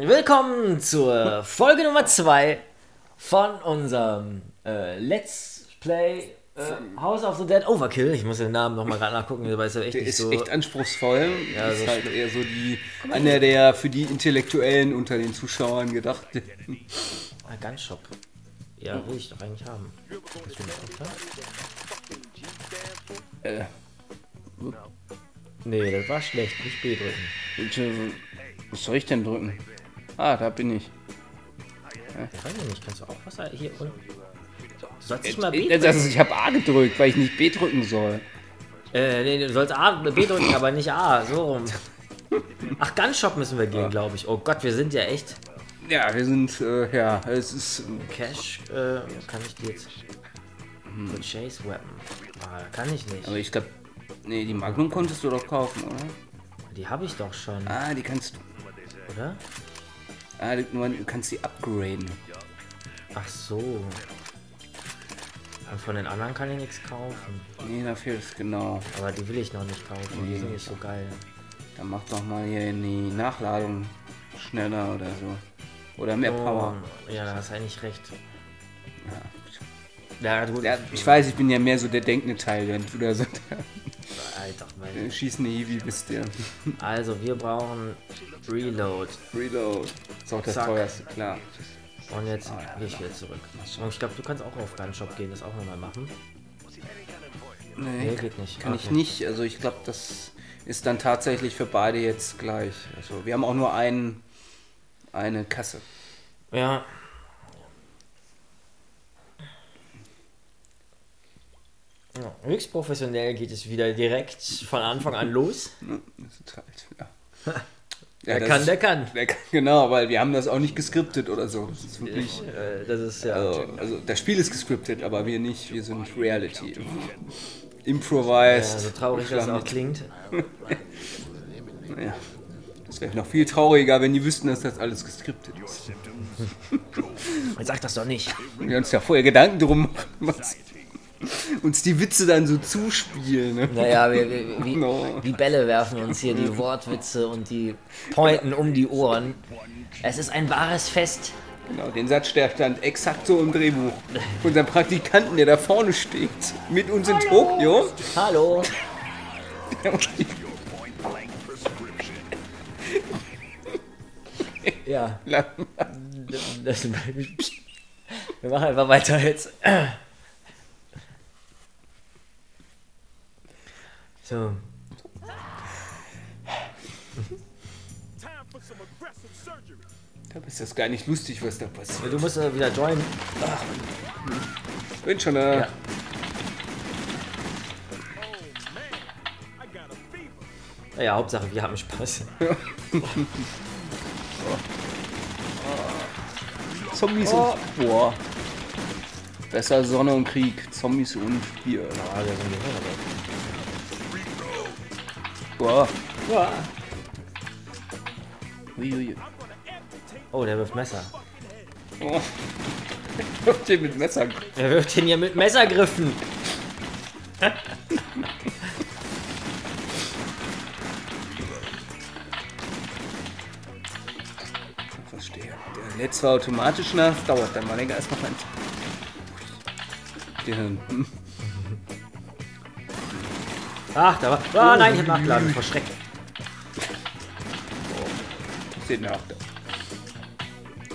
Willkommen zur Folge Nummer 2 von unserem äh, Let's Play äh, House of the Dead Overkill. Ich muss den Namen nochmal gerade nachgucken, weil es ja echt Der nicht ist so. echt anspruchsvoll. Ja, ist so halt eher so die einer der für die Intellektuellen unter den Zuschauern gedacht. Ah, Gunshop. Ja, will ich doch eigentlich haben. Das auch klar? Äh, Nee, das war schlecht. Nicht B drücken. was soll ich denn drücken? Ah, da bin ich. Ich weiß nicht, kannst du auch was hier unten? Du sollst nicht mal B drücken. Das ist, ich habe A gedrückt, weil ich nicht B drücken soll. Äh, nee, du sollst A, B drücken, aber nicht A. So rum. Ach, Gunshop müssen wir gehen, glaube ich. Oh Gott, wir sind ja echt. Ja, wir sind, äh, ja, es ist, Cash, äh, kann ich die jetzt. Purchase Weapon. Ah, kann ich nicht. aber ich glaube, nee, die Magnum konntest du doch kaufen, oder? Die habe ich doch schon, Ah, die kannst du, oder? Ah, du, du kannst die upgraden. Ach so. Und von den anderen kann ich nichts kaufen. Nee, da fehlt es genau. Aber die will ich noch nicht kaufen. Die sind nicht so geil. Dann mach doch mal hier in die Nachladung schneller oder so. Oder mehr Power. Oh, ja, da hast du eigentlich recht. Ja, gut. Ja, ich weiß, ich bin ja mehr so der denkende Teil, wenn du da so Alter, weil- der schießende Hiwi bist der. Also, wir brauchen Reload. Reload. Ist auch das Zack. teuerste, klar. Und jetzt gehe ich wieder zurück. Und ich glaube, du kannst auch auf Gunshop gehen, das auch nochmal machen. Nee, Nee, geht nicht. kann Okay. ich nicht. Also ich glaube, das ist dann tatsächlich für beide jetzt gleich. Also wir haben auch nur einen, eine Kasse. Ja. Ja, höchst professionell geht es wieder direkt von Anfang an los. Halt, ja. Wer das kann, ist- der kann. der kann. Genau, weil wir haben das auch nicht geskriptet oder so. Das ist wirklich. Äh, das ist ja. Also, also das Spiel ist gescriptet, aber wir nicht. Wir sind Reality. Improvised. ja, so traurig das auch klingt. Ja. Das wäre noch viel trauriger, wenn die wüssten, dass das alles geskriptet ist. Jetzt sag das doch nicht. Wir uns ja vorher Gedanken drum was uns die Witze dann so zuspielen. Ne? Naja, wir, wir, wie, No. wie Bälle werfen uns hier die Wortwitze und die Pointen um die Ohren. Es ist ein wahres Fest. Genau, den Satz der stand exakt so im Drehbuch. Unser Praktikanten, der da vorne steht, mit uns in Tokio. Hallo. Ja, das, wir machen einfach weiter jetzt. So, Da ist das gar nicht lustig, was da passiert. du musst äh, wieder joinen. Bin schon da. Ja. Naja, Hauptsache wir haben Spaß. Zombies Oh. und. Boah. Besser Sonne und Krieg. Zombies und Bier. Ah, der sind Boah. Uiui. Oh, der wirft Messer. Oh. Wirft den mit Messer. Er wirft ihn hier mit Messergriffen. Verstehe. Der lädt zwar automatisch nach, dauert dann mal länger als noch ein. Den. Ach, da war. Ah, nein, ich hab nachgeladen. Vor Schreck. den nach.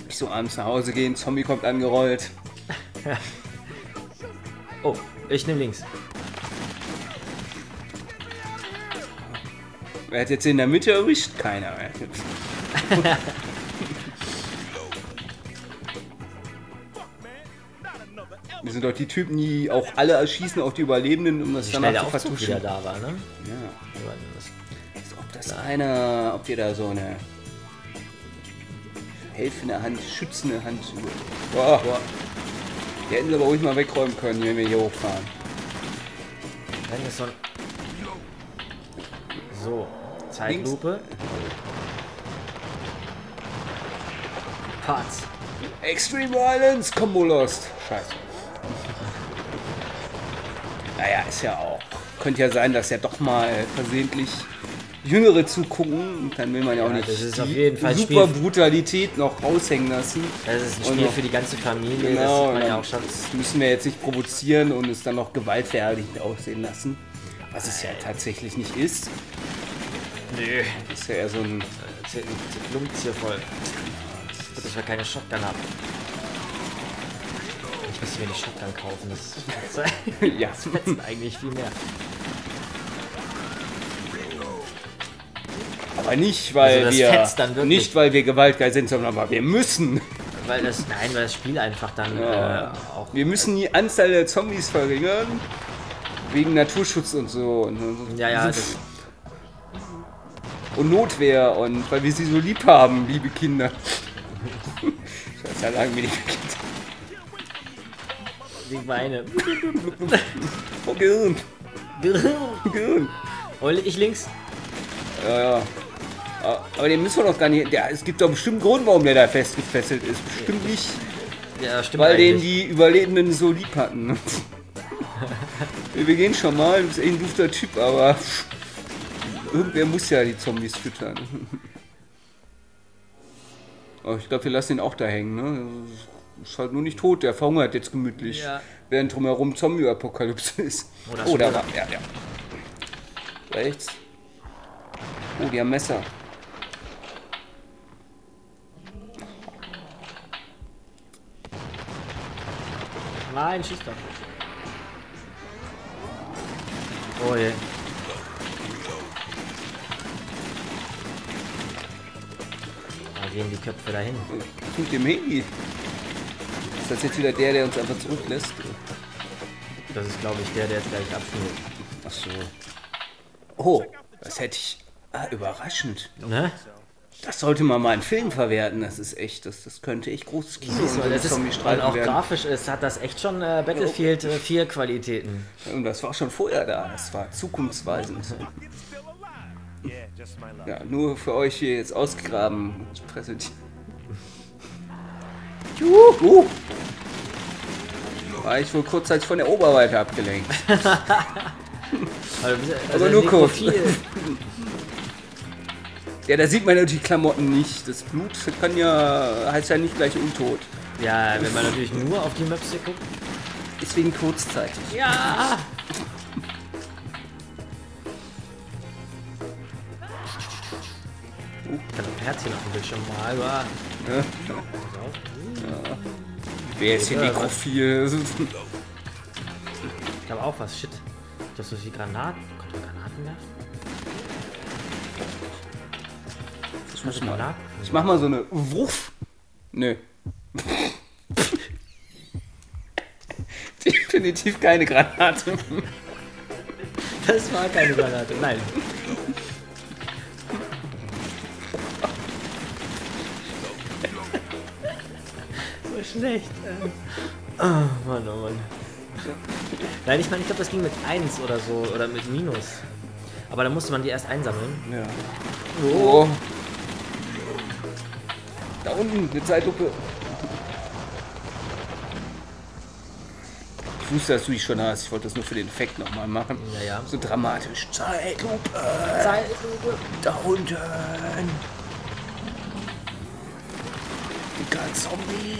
Ich so abends nach Hause gehen, Zombie kommt angerollt. Oh, ich nehme links. Wer hat jetzt in der Mitte erwischt? Keiner. sind doch die Typen, die auch alle erschießen, auch die Überlebenden, um das schnell danach zu Aufzug wieder vertuschen. da war, ne? Ja. Als ob das einer, ob wir da so eine helfende Hand, schützende Hand. Boah. Die hätten sie aber ruhig mal wegräumen können, wenn wir hier hochfahren. Wenn es so ein. So, Zeitlupe. Parts. Extreme Violence, Combo Lost. Scheiße. Naja, ist ja auch. Könnte ja sein, dass er doch mal versehentlich Jüngere zugucken, dann will man ja auch Ja, nicht das ist die auf jeden Fall super Brutalität noch raushängen lassen. Das ist ein Und Spiel noch- für die ganze Familie, Genau, das ja auch schon. müssen wir jetzt nicht provozieren und es dann noch gewaltverherrlichend aussehen lassen. Was es ja tatsächlich nicht ist. Nö. Das ist ja eher so ein. Lumps hier voll. Gut, dass wir keine Shotgun haben. Ich müsste mir die Shotgun kaufen, das, ja. das fetzen eigentlich viel mehr. Aber nicht, weil Also wir fetzt nicht, weil wir gewaltgeil sind, sondern weil wir müssen. Weil das, nein, weil das Spiel einfach dann Ja. äh, auch. Wir müssen die Anzahl der Zombies verringern. Wegen Naturschutz und so. Und, Ja, ja, und Notwehr und weil wir sie so lieb haben, liebe Kinder. Scheiße, ja lange mir Kinder. Die Beine. Oh. Gehirn. Oh, ich links. Ja, ja. Ah, Aber den müssen wir doch gar nicht. Der, es gibt doch bestimmt einen Grund, warum der da festgefesselt ist. Bestimmt nicht, Ja, stimmt. weil den eigentlich. die Überlebenden so lieb hatten. wir gehen schon mal, du bist echt ein dufter Typ, aber irgendwer muss ja die Zombies füttern. Aber ich glaube, wir lassen ihn auch da hängen, ne? Ist halt nur nicht tot, der verhungert jetzt gemütlich. Ja. Während drumherum Zombie-Apokalypse ist. Oh, Oh, da war. Ja, ja. Rechts. Oh, die haben Messer. Nein, schieß doch. Oh je. Da gehen die Köpfe dahin. Was mit dem Handy? Ist das jetzt wieder der, der uns einfach zurücklässt? Das ist, glaube ich, der, der jetzt gleich abschmiert. Ach so. Oh, das hätte ich. Ah, überraschend. Ne? Das sollte man mal in Film verwerten. Das ist echt, das, das könnte echt großes Kino du, und das ist, Zombie-Streifen auch werden. grafisch ist, hat das echt schon äh, Battlefield äh, 4 Qualitäten. Und das war schon vorher da. Das war zukunftsweisend. Ja, nur für euch hier jetzt ausgegraben präsentiert. Juhu! War ich wohl kurzzeitig von der Oberweite abgelenkt. Also, Aber nur kurz. Ja, da sieht man natürlich die Klamotten nicht. Das Blut kann ja, heißt ja nicht gleich untot. Ja, wenn man natürlich nur auf die Maps hier guckt. Deswegen kurzzeitig. Ja! Ich kann ein Herzchen auf dem Bildschirm mal. Wow. Ja. Wer ist hier nekrophil? Ich habe auch was. Shit. Du hast so viel Granaten. Konnte man Granaten werfen? Ich du mal. Ich mach mal so eine Wuff. Nö. Definitiv keine Granate. Das war keine Granate. Nein. Schlecht. Oh Mann, oh Mann. Nein, ich meine, ich glaube, das ging mit 1 oder so. Oder mit Minus. Aber da musste man die erst einsammeln. Ja. Oh. Da unten, eine Zeitlupe. Ich wusste, dass du die schon hast. Ich wollte das nur für den Effekt nochmal machen. Ja, ja. So dramatisch. Zeitlupe. Zeitlupe. Da unten. Dicker Zombie.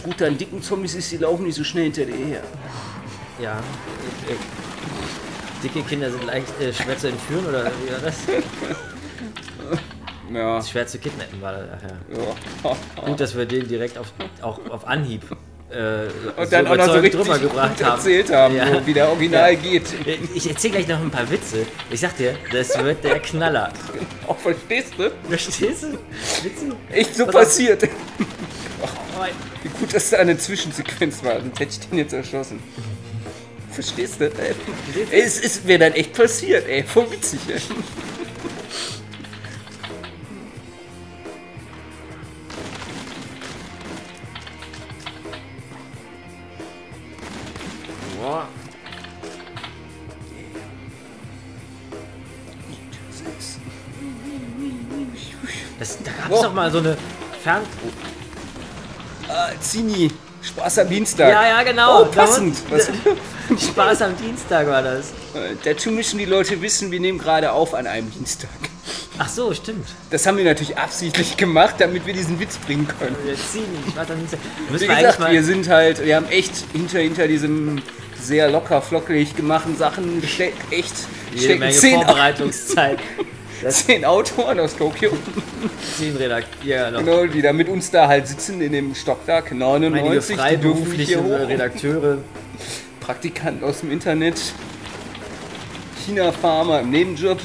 Das Gute an dicken Zombies ist, die laufen nicht so schnell hinter dir her. Ja. Äh, äh, Dicke Kinder sind leicht äh, schwer zu entführen oder wie war das? Ja. Schwer zu kidnappen war das. Ach, ja. ja. Gut, dass wir den direkt auf, auch auf Anhieb äh, Und dann auch noch so richtig drüber gebracht haben. erzählt haben, Ja. so wie der Original Ja. geht. Ich erzähle gleich noch ein paar Witze. Ich sag dir, das wird der Knaller. Auch verstehst du? Verstehst du? Witze? Echt so Pass auf. passiert. Oh, Wie gut, dass da eine Zwischensequenz war, sonst hätte ich den jetzt erschossen. Verstehst du? Ey, es ist mir dann echt passiert, ey. Voll witzig, ey. Boah. Das, da gab es doch mal so eine Fern... Ah, Zini. Spaß am Dienstag. Ja, ja, genau. Oh, passend. Was, Spaß am Dienstag war das. äh, dazu müssen die Leute wissen, wir nehmen gerade auf an einem Dienstag. Ach so, stimmt. Das haben wir natürlich absichtlich gemacht, damit wir diesen Witz bringen können. Wir ziehen nicht. Warte, nicht. Wie wir gesagt, wir sind halt, wir haben echt hinter, hinter diesem sehr locker flockig gemachten Sachen steckt echt jede Menge zehn, Vorbereitungszeit. zehn Autoren aus Tokio, Zehn Redakteure, noch genau, die da mit uns da halt sitzen in dem Stockwerk einige 99, die dürfen nicht freiberufliche hier hoch. Redakteure. Praktikanten aus dem Internet, China-Farmer im Nebenjob.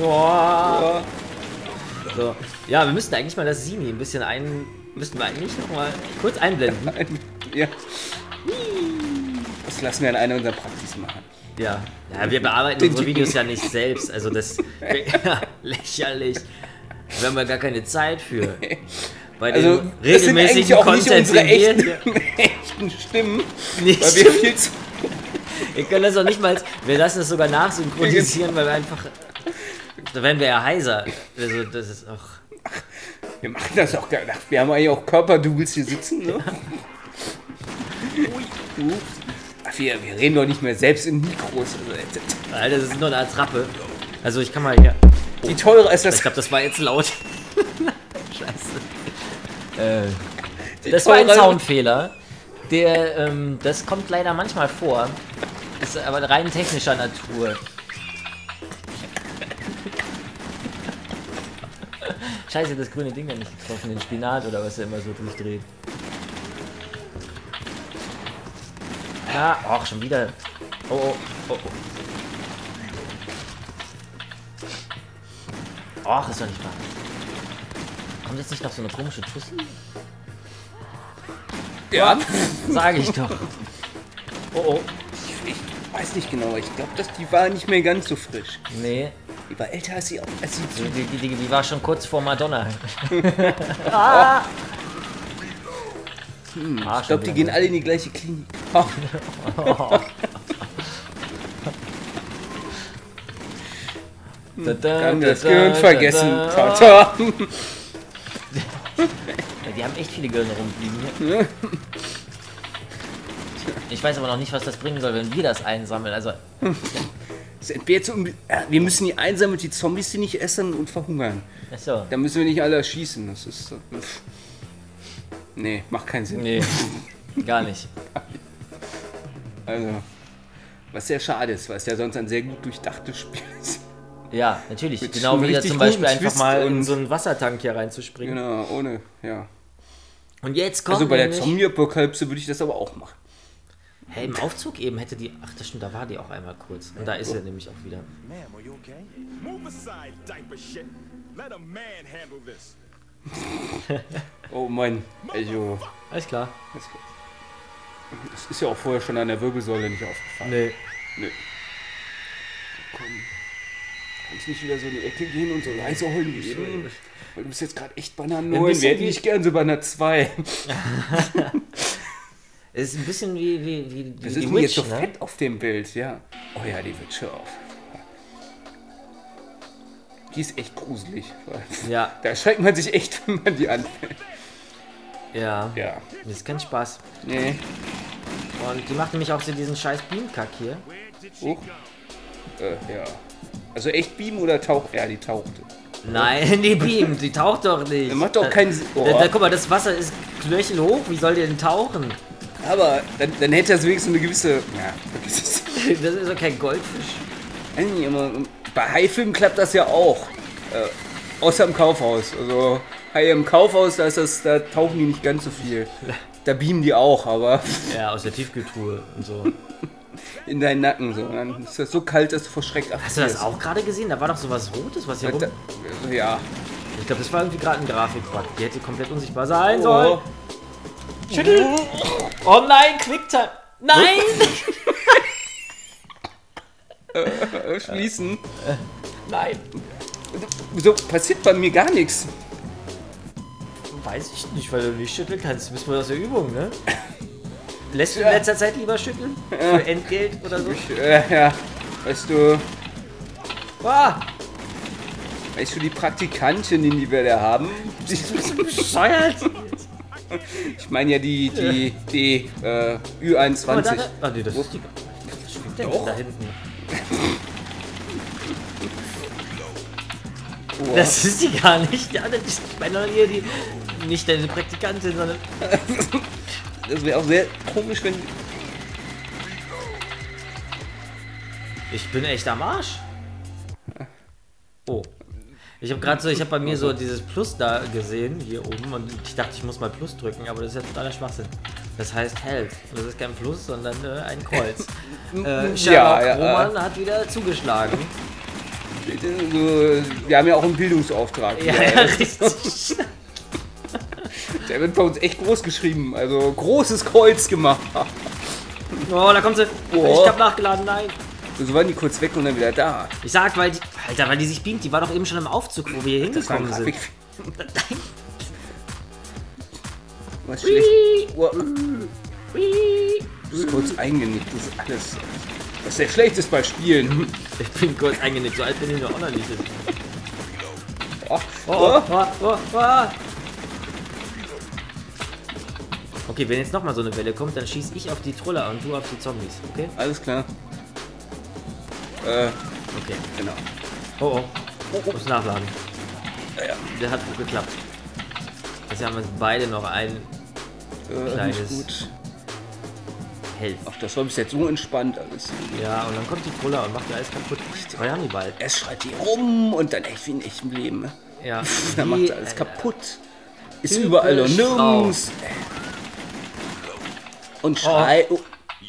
Boah. Ja, So. Ja, wir müssten eigentlich mal das Simi ein bisschen ein. Müssten wir eigentlich noch mal kurz einblenden. ja. Das lassen wir an einer unserer Praxis machen. Ja. Ja, wir bearbeiten unsere. Videos ja nicht selbst. Also das. Ja, lächerlich. Wir haben ja gar keine Zeit für. Bei Also, dem das sind eigentlich regelmäßigen auch nicht Content, unsere den wir echten, echten Stimmen, Nicht weil wir viel zu Wir können das auch nicht mal. Wir lassen es sogar nachsynchronisieren, weil wir einfach. Da werden wir ja heiser. Also, das ist auch. Wir machen das auch gar nicht. Wir haben eigentlich auch Körperdoubles hier sitzen, ne? Ups. Wir, wir reden doch nicht mehr selbst in Mikros. Alter, das ist nur eine Attrappe. Also, ich kann mal hier. die teure ist das. Ich glaube, das war jetzt laut. Scheiße. Äh, die das war ein Soundfehler. Der, ähm, das kommt leider manchmal vor. Ist aber rein technischer Natur. Scheiße, das grüne Ding hat nicht getroffen, den Spinat oder was er immer so durchdreht. Ja, auch schon wieder. Oh, oh, oh, oh. Och, ist doch nicht wahr. Kommt jetzt nicht noch so eine komische Tussi? Ja, Sag ich doch. Oh, oh. ich weiß nicht genau. Ich glaube, dass die war nicht mehr ganz so frisch. Nee, Die war älter als sie, als sie zu. die, die, die, die war schon kurz vor Madonna. ah. Hm, Ah, ich glaube, die schon gehen alle in die gleiche Klinik. Oh, Da, da, wir haben da, das da, Gehirn da, vergessen. da. Tata. Ja, die haben echt viele Gehirne rumfliegen hier. Ich weiß aber noch nicht, was das bringen soll, wenn wir das einsammeln. Also, Sind wir, müssen die einsammeln, die Zombies, die nicht essen und verhungern. achso. Da müssen wir nicht alle erschießen. Das ist. so- Nee, macht keinen Sinn. Nee, gar nicht. Also. Was sehr schade ist, weil es ja sonst ein sehr gut durchdachtes Spiel ist. Ja, natürlich. Mit Genau wie da richtig zum Beispiel einfach Twist mal in und- so einen Wassertank hier reinzuspringen. Genau, ohne, ja. Und jetzt kommt Also bei der Zombie-Apokalypse würde ich das aber auch machen. Hey, im Aufzug eben hätte die. Ach, das stimmt, da war die auch einmal kurz. Und da ist er nämlich auch wieder. Ma'am, are you okay? Move aside, diaper shit. Let a man handle this. Oh Mann, also. Alles klar. Das, das ist ja auch vorher schon an der Wirbelsäule nicht aufgefallen. Nee. Nee. Komm. Kannst nicht wieder so in die Ecke gehen und so leise heulen wie eben? Weil du bist jetzt gerade echt Bananen Ein 9. bisschen Wir hätten nicht gern so Banner 2. Es ist ein bisschen wie, wie, wie, Das wie ist die mir jetzt Witch, so ne? fett auf dem Bild, ja. Oh ja, die wird schon auf. Die ist echt gruselig. Ja, Da erschreckt man sich echt, wenn man die anfällt. ja. Ja. Das ist kein Spaß. Nee. Und die macht nämlich auch so diesen scheiß Beamkack hier. Oh. Äh, ja. Also echt Beam oder taucht? Ja, die tauchte. Nein, die beamt, die taucht doch nicht. Das macht doch keinen Sinn. Da, da, guck mal, das Wasser ist knöchelhoch, wie soll der denn tauchen? Aber dann, dann hätte das wenigstens eine gewisse. Ja, vergiss es. Das ist doch kein Goldfisch. Aber Bei Haifilmen klappt das ja auch. Äh, außer im Kaufhaus. Also Haie im Kaufhaus, da, ist das, da tauchen die nicht ganz so viel. Da beamen die auch, aber Ja, aus der Tiefkühltruhe und so. in deinen Nacken. So. Dann ist das so kalt, dass du vor Schreck Hast du das auch gerade gesehen? Da war doch sowas Rotes, was hier rum... Da, ja. Ich glaube, das war irgendwie gerade ein Grafikbug. Die hätte komplett unsichtbar sein Oh. sollen. Schütteln! Oh nein, Quicktime! Nein! Äh, schließen. nein! Wieso passiert bei mir gar nichts? Weiß ich nicht, weil du nicht schütteln kannst. Müssen wir aus der Übung, ne? Lässt du in letzter Zeit lieber schütteln? Für Entgelt oder so? Äh, ja. Weißt du, Ah, weißt du, die Praktikantin, die wir da haben, die, bist du bescheuert? Ich meine ja die, die, die äh, Guck mal, Ü21. da, ah, nee, das ist die. Was schwingt denn da hinten? Das ist die gar nicht. Ja, das ist ich meine hier die. Nicht deine Praktikantin, sondern. Das wäre auch sehr komisch, wenn. Ich bin echt am Arsch. Oh. Ich habe gerade so, ich habe bei mir so dieses Plus da gesehen, hier oben, und ich dachte, ich muss mal Plus drücken, aber das ist ja totaler Schwachsinn. Das heißt Health. Und das ist kein Plus, sondern äh, ein Kreuz. äh, Sherlock Ja, ja, Roman hat wieder zugeschlagen. Wir haben ja auch einen Bildungsauftrag. Ja, ja, richtig. Der wird bei uns echt groß geschrieben. Also großes Kreuz gemacht. Oh, da kommt sie. Oh. Ich hab nachgeladen, nein. So waren die kurz weg und dann wieder da. Ich sag, weil die, Alter, weil die sich beamt, die war doch eben schon im Aufzug, wo wir hier Das hingekommen sind. Was schlecht. Oh, Das ist kurz eingenickt. Das ist alles. Das ist der schlechteste bei Spielen. Ich bin kurz eingenickt, so alt bin ich noch auch noch nicht. Oh, Oh, oh, oh, oh, Okay, wenn jetzt nochmal so eine Welle kommt, dann schieß ich auf die Troller und du auf die Zombies, okay? Alles klar. Äh, Okay. genau. Oh, oh. Muss nachladen. Ja, ja. Der hat gut geklappt. Jetzt haben wir beide noch ein Äh, Kleines- gut. Health. Ach, das war bis jetzt so entspannt alles. Ja, und dann kommt die Troller und macht alles kaputt. Aber wir haben die bald. Es schreit die rum und dann echt wie in echtem Leben. Ja. Dann macht alles äh, kaputt. Ist überall und nirgends. Und schreit. Oh.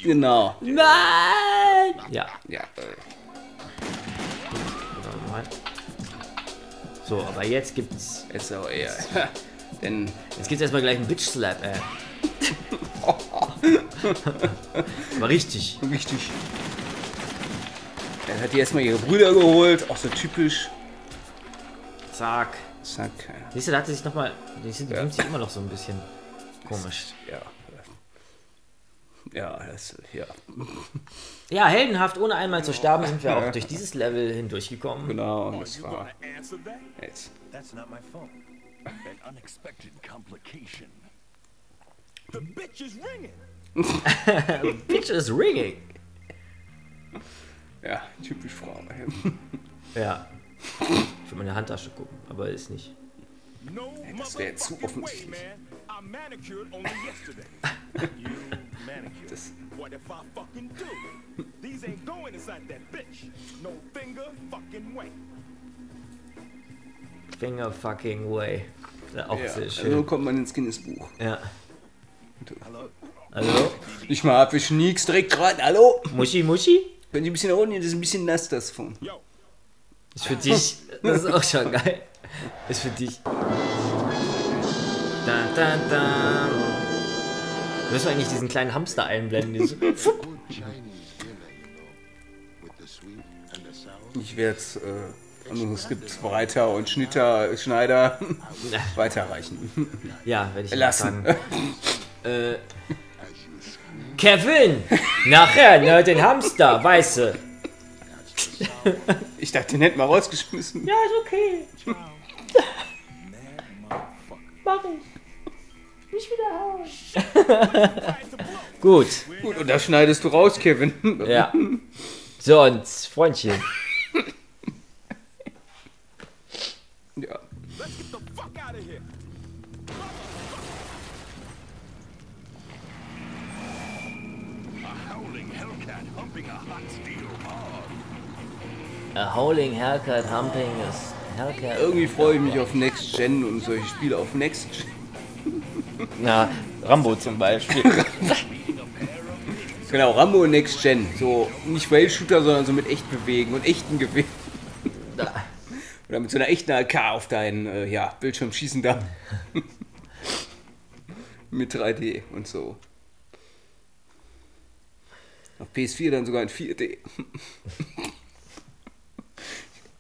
Genau. Nein! Ja. Ja, äh. So, aber jetzt gibt's. auch eher. Denn Jetzt gibt's erstmal gleich einen Bitch Slap, ey. War richtig. richtig. Er hat die erstmal ihre Brüder geholt. Auch so typisch. Zack. Zack. Siehst du, da hat sie sich nochmal. Die die Ja. sich immer noch so ein bisschen komisch. Ja. Ja, das, ja, Ja, heldenhaft, ohne einmal zu sterben, sind wir auch durch dieses Level hindurchgekommen. genau. Oh, Das war jetzt. The bitch is ringing. Bitch is ringing. Ja, typisch Frau. Ja. Ich will meine Handtasche gucken, aber ist nicht. Das wär jetzt zu offensichtlich. Das- What if I fucking do? These ain't going inside that bitch. No finger fucking way. Finger fucking way. Ja, auch Ja, sehr so schön. kommt man ins Guinness-Buch. Ja. Hello? Hallo? Ich mal ab, ich schnieks direkt rein. Hallo? Muschi, Muschi? Können Sie ein bisschen runter? Das ist ein bisschen nass, das von. Yo, Ist für dich. Das ist auch schon geil. Ist für dich. Da, da, da. Müssen wir eigentlich diesen kleinen Hamster einblenden? die so- Ich werde es, äh, also es gibt Breiter und Schnitter, Schneider weiterreichen. Ja, werde ich Lassen. Äh, Kevin! Nachher, ne, den Hamster, weiße. Ich dachte, den hätten wir rausgeschmissen. Ja, ist okay. Mach ich. Nicht wieder hauen. Gut. Gut, und das schneidest du raus, Kevin. Ja. Sonst, Freundchen. Ja. A howling hellcat humping a hot steel hog. A howling haircut, humping is haircut. Irgendwie freue ich mich auf Next Gen und solche Spiele auf Next Gen. Na, Rambo zum Beispiel. Genau, Rambo und Next Gen. So, nicht Rail-Shooter, sondern so mit echt bewegen und echten Gewicht. Oder mit so einer echten AK auf deinen äh, ja, Bildschirm schießen da. mit 3D und so. Auf PS4 dann sogar in 4D.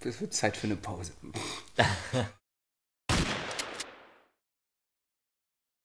Es wird Zeit für eine Pause.